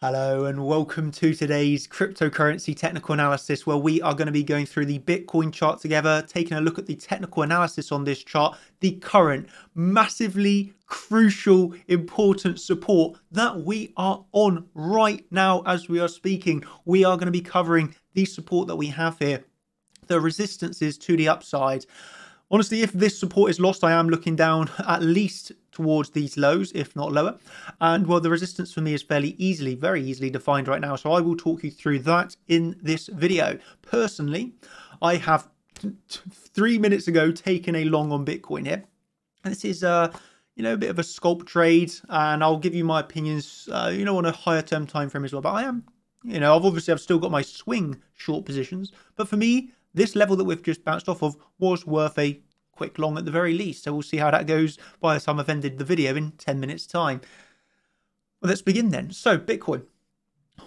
Hello and welcome to today's cryptocurrency technical analysis where we are going to be going through the Bitcoin chart together, taking a look at the technical analysis on this chart, the current massively crucial important support that we are on right now as we are speaking. We are going to be covering the support that we have here, the resistances to the upside. Honestly, if this support is lost, I am looking down at least towards these lows, if not lower. And well, the resistance for me is fairly easily, very easily defined right now. So I will talk you through that in this video. Personally, I have three minutes ago taken a long on Bitcoin here. And this is, uh, you know, a bit of a scalp trade. And I'll give you my opinions, uh, you know, on a higher term time frame as well. But I am, you know, I've obviously I've still got my swing short positions. But for me, this level that we've just bounced off of was worth a quick long at the very least. So we'll see how that goes by the time I've ended the video in 10 minutes time. Well, let's begin then. So Bitcoin,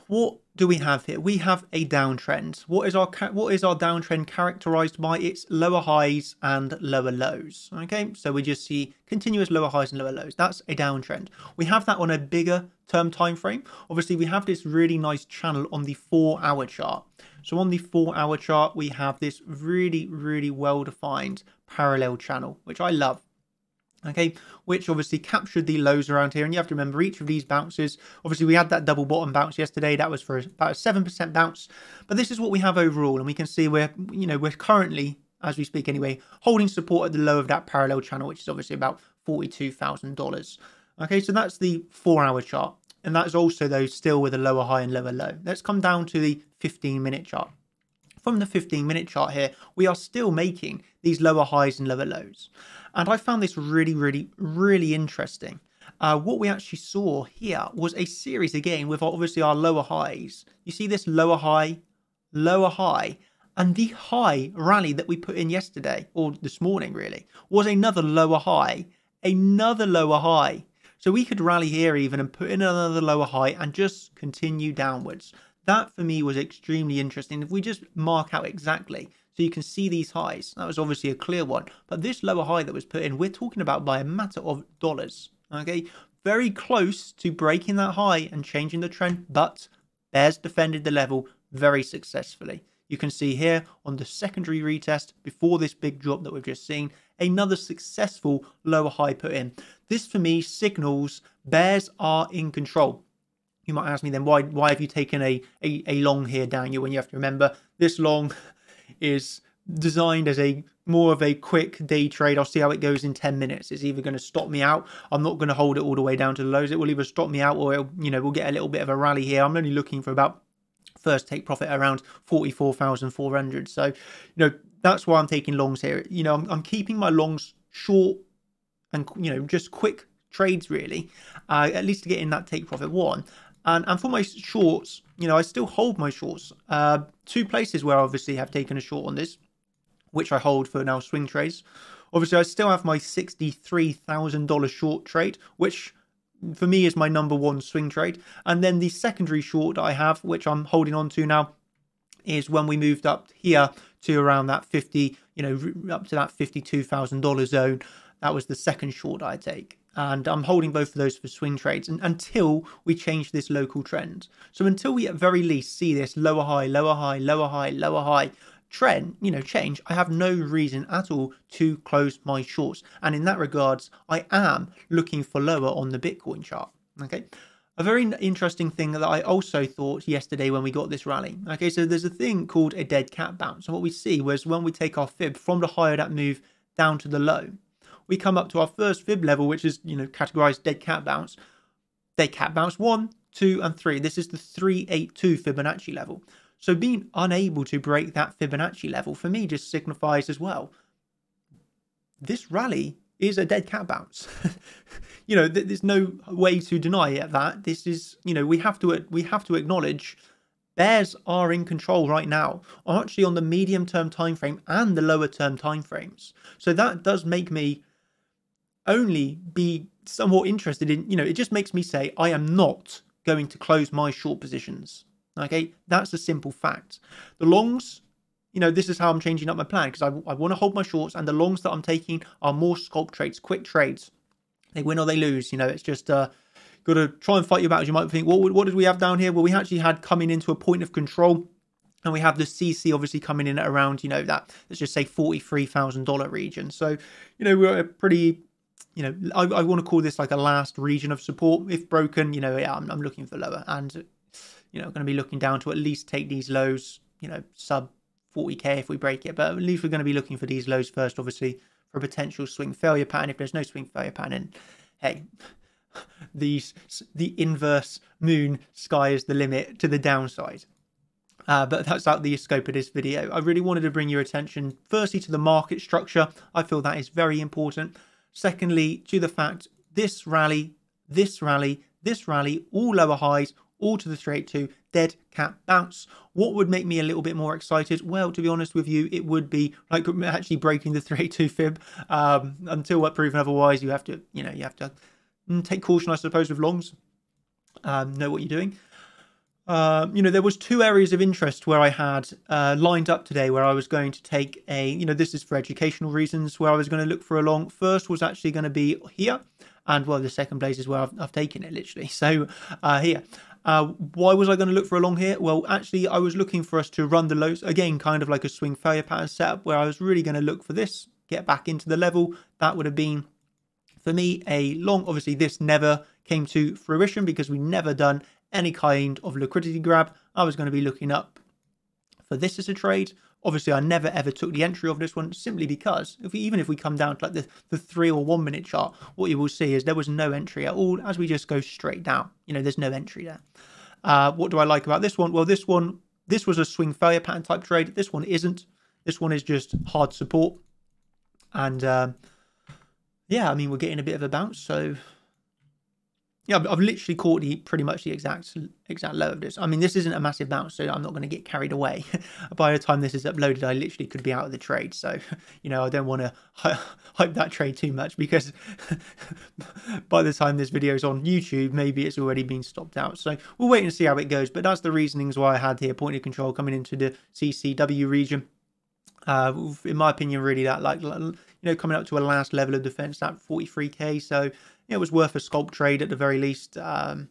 what do we have here? We have a downtrend. What is our what is our downtrend characterized by? Its lower highs and lower lows. Okay, so we just see continuous lower highs and lower lows. That's a downtrend. We have that on a bigger term time frame. Obviously, we have this really nice channel on the four-hour chart. So on the four-hour chart, we have this really, really well-defined parallel channel, which I love. Okay, which obviously captured the lows around here. And you have to remember each of these bounces. Obviously, we had that double bottom bounce yesterday. That was for about a 7% bounce. But this is what we have overall. And we can see we're, you know, we're currently, as we speak anyway, holding support at the low of that parallel channel, which is obviously about $42,000. Okay, so that's the four hour chart. And that's also, though, still with a lower high and lower low. Let's come down to the 15 minute chart from the 15 minute chart here, we are still making these lower highs and lower lows. And I found this really, really, really interesting. Uh, what we actually saw here was a series again with obviously our lower highs. You see this lower high, lower high, and the high rally that we put in yesterday, or this morning really, was another lower high, another lower high. So we could rally here even and put in another lower high and just continue downwards. That for me was extremely interesting. If we just mark out exactly, so you can see these highs, that was obviously a clear one. But this lower high that was put in, we're talking about by a matter of dollars. Okay, very close to breaking that high and changing the trend, but Bears defended the level very successfully. You can see here on the secondary retest before this big drop that we've just seen, another successful lower high put in. This for me signals bears are in control. You might ask me then, why why have you taken a, a, a long here, Daniel, when you have to remember this long is designed as a more of a quick day trade. I'll see how it goes in 10 minutes. It's either going to stop me out. I'm not going to hold it all the way down to the lows. It will either stop me out or, you know, we'll get a little bit of a rally here. I'm only looking for about first take profit around 44,400. So, you know, that's why I'm taking longs here. You know, I'm, I'm keeping my longs short and, you know, just quick trades really, uh, at least to get in that take profit one. And, and for my shorts, you know, I still hold my shorts. Uh, two places where I obviously have taken a short on this, which I hold for now swing trades. Obviously, I still have my $63,000 short trade, which for me is my number one swing trade. And then the secondary short I have, which I'm holding on to now, is when we moved up here to around that 50, you know, up to that $52,000 zone. That was the second short I take and I'm holding both of those for swing trades and, until we change this local trend. So until we at very least see this lower high, lower high, lower high, lower high trend, you know, change, I have no reason at all to close my shorts. And in that regards, I am looking for lower on the Bitcoin chart. Okay. A very interesting thing that I also thought yesterday when we got this rally. Okay, so there's a thing called a dead cat bounce. And what we see was when we take our fib from the high of that move down to the low, we come up to our first fib level, which is, you know, categorized dead cat bounce. Dead cat bounce one, two, and three. This is the 382 Fibonacci level. So being unable to break that Fibonacci level for me just signifies as well. This rally is a dead cat bounce. you know, there's no way to deny it, that. This is, you know, we have to we have to acknowledge bears are in control right now, are actually on the medium term time frame and the lower term time frames. So that does make me only be somewhat interested in, you know, it just makes me say, I am not going to close my short positions. Okay, that's a simple fact. The longs, you know, this is how I'm changing up my plan because I, I want to hold my shorts and the longs that I'm taking are more scalp trades, quick trades. They win or they lose. You know, it's just, uh, got to try and fight your battles. You might think, what, what did we have down here? Well, we actually had coming into a point of control. And we have the CC obviously coming in at around, you know, that, let's just say $43,000 region. So, you know, we're a pretty, you know, I, I want to call this like a last region of support. If broken, you know, yeah, I'm, I'm looking for lower. And, you know, going to be looking down to at least take these lows, you know, sub 40k if we break it. But at least we're going to be looking for these lows first, obviously, for a potential swing failure pattern. If there's no swing failure pattern, hey, these the inverse moon sky is the limit to the downside. Uh, but that's out the scope of this video. I really wanted to bring your attention firstly to the market structure. I feel that is very important. Secondly, to the fact this rally, this rally, this rally, all lower highs, all to the straight dead cat bounce. What would make me a little bit more excited? Well, to be honest with you, it would be like actually breaking the 382 fib. Um, until proven otherwise, you have to, you know, you have to mm, take caution, I suppose, with longs. Um, know what you're doing. Uh, you know, there was two areas of interest where I had uh, lined up today where I was going to take a, you know, this is for educational reasons, where I was going to look for a long. First was actually going to be here. And well, the second place is where I've, I've taken it literally. So uh, here. Uh, why was I going to look for a long here? Well, actually, I was looking for us to run the lows again, kind of like a swing failure pattern setup where I was really going to look for this, get back into the level. That would have been, for me, a long. Obviously, this never came to fruition because we never done any kind of liquidity grab. I was going to be looking up for this as a trade. Obviously, I never ever took the entry of this one simply because if we, even if we come down to like the, the three or one minute chart, what you will see is there was no entry at all as we just go straight down. You know, there's no entry there. Uh, what do I like about this one? Well, this one, this was a swing failure pattern type trade. This one isn't. This one is just hard support. And um, yeah, I mean, we're getting a bit of a bounce. So yeah, I've literally caught the pretty much the exact exact low of this. I mean, this isn't a massive bounce, so I'm not going to get carried away. By the time this is uploaded, I literally could be out of the trade. So, you know, I don't want to hype that trade too much because by the time this video is on YouTube, maybe it's already been stopped out. So we'll wait and see how it goes. But that's the reasonings why I had here point of control coming into the CCW region. Uh, in my opinion, really that like you know coming up to a last level of defense that 43k. So it was worth a scalp trade at the very least. Um,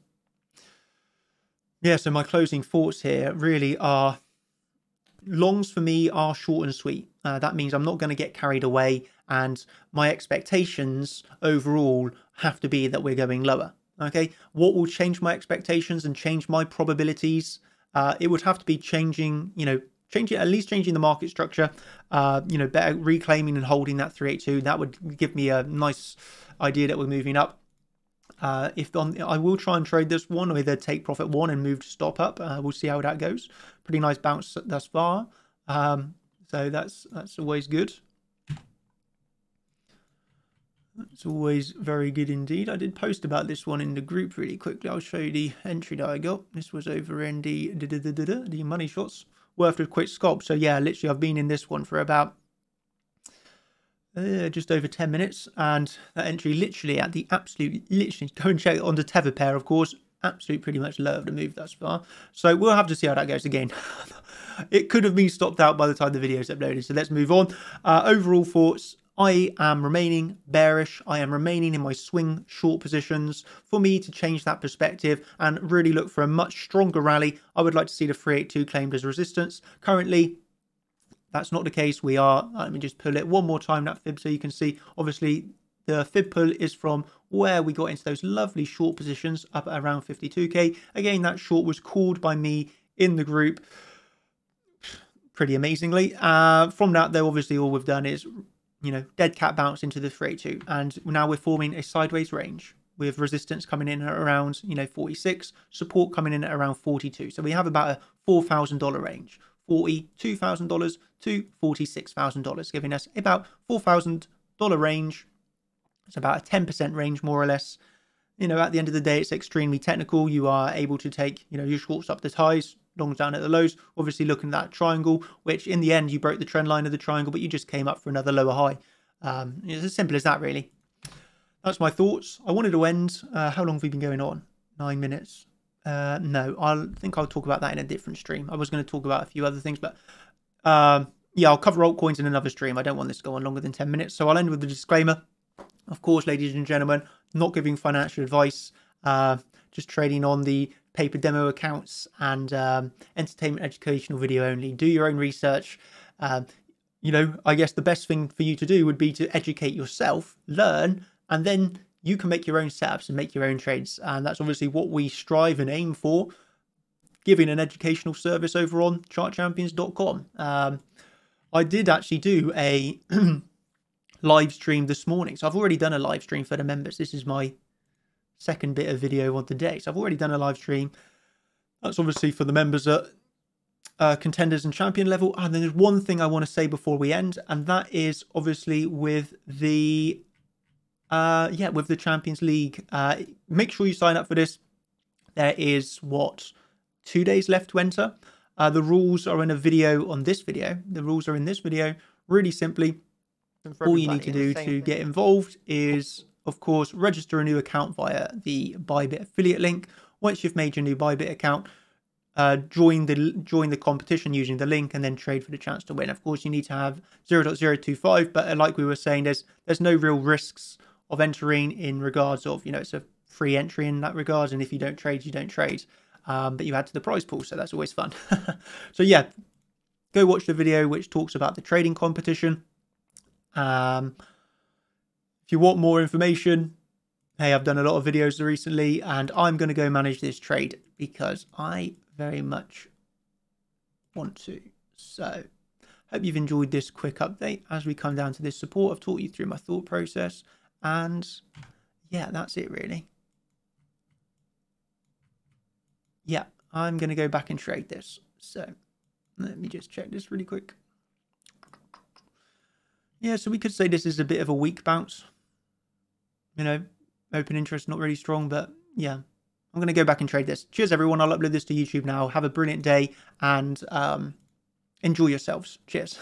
yeah, so my closing thoughts here really are longs for me are short and sweet. Uh, that means I'm not going to get carried away, and my expectations overall have to be that we're going lower. Okay, what will change my expectations and change my probabilities? Uh, it would have to be changing, you know, changing at least changing the market structure. Uh, you know, better reclaiming and holding that 382. That would give me a nice idea that we're moving up. Uh, if on, I will try and trade this one, either take profit one and move to stop up. Uh, we'll see how that goes. Pretty nice bounce thus far. Um, so that's that's always good. It's always very good indeed. I did post about this one in the group really quickly. I'll show you the entry that I got. This was over in the the money shots worth a quick scalp. So yeah, literally I've been in this one for about uh, just over 10 minutes and that entry literally at the absolute literally go and check it on the tether pair of course. Absolute pretty much low of the move thus far. So we'll have to see how that goes again. It could have been stopped out by the time the video is uploaded so let's move on. Uh, overall thoughts I am remaining bearish. I am remaining in my swing short positions. For me to change that perspective and really look for a much stronger rally, I would like to see the 382 claimed as resistance. Currently, that's not the case. We are, let me just pull it one more time, that fib, so you can see, obviously, the fib pull is from where we got into those lovely short positions up at around 52k. Again, that short was called by me in the group pretty amazingly. Uh, from that, though, obviously, all we've done is, you know, dead cat bounce into the 382. And now we're forming a sideways range with resistance coming in at around, you know, 46, support coming in at around 42. So we have about a $4,000 range. $42,000 to $46,000, giving us about $4,000 range. It's about a 10% range, more or less. You know, at the end of the day, it's extremely technical. You are able to take, you know, your shorts up the highs, longs down at the lows. Obviously, looking at that triangle, which in the end, you broke the trend line of the triangle, but you just came up for another lower high. Um, it's as simple as that, really. That's my thoughts. I wanted to end. Uh, how long have we been going on? Nine minutes. Uh, no, I think I'll talk about that in a different stream. I was going to talk about a few other things, but um, yeah, I'll cover altcoins in another stream. I don't want this to go on longer than 10 minutes. So I'll end with the disclaimer. Of course, ladies and gentlemen, not giving financial advice. uh, just trading on the paper demo accounts and um, entertainment educational video only. Do your own research. Um, you know, I guess the best thing for you to do would be to educate yourself, learn, and then you can make your own setups and make your own trades. And that's obviously what we strive and aim for, giving an educational service over on chartchampions.com. Um, I did actually do a live stream this morning. So I've already done a live stream for the members. This is my second bit of video on today. So I've already done a live stream. That's obviously for the members at uh, contenders and champion level. And then there's one thing I want to say before we end, and that is obviously with the uh, yeah with the Champions League. Uh, make sure you sign up for this. There is what two days left to enter. Uh, the rules are in a video on this video. The rules are in this video. Really simply, all you need to do to get involved is, of course, register a new account via the Bybit affiliate link. Once you've made your new Bybit account, uh, join the join the competition using the link and then trade for the chance to win. Of course, you need to have 0.025, but like we were saying, there's there's no real risks of entering in regards of you know it's a free entry in that regard, and if you don't trade, you don't trade. Um, but you add to the prize pool, so that's always fun. so yeah, go watch the video which talks about the trading competition. Um, if you want more information, hey, I've done a lot of videos recently, and I'm going to go manage this trade because I very much want to. So, hope you've enjoyed this quick update as we come down to this support. I've taught you through my thought process, and yeah, that's it really. Yeah, I'm going to go back and trade this. So, let me just check this really quick. Yeah, so we could say this is a bit of a weak bounce. You know, open interest not really strong, but yeah, I'm going to go back and trade this. Cheers, everyone. I'll upload this to YouTube now. Have a brilliant day and um, enjoy yourselves. Cheers.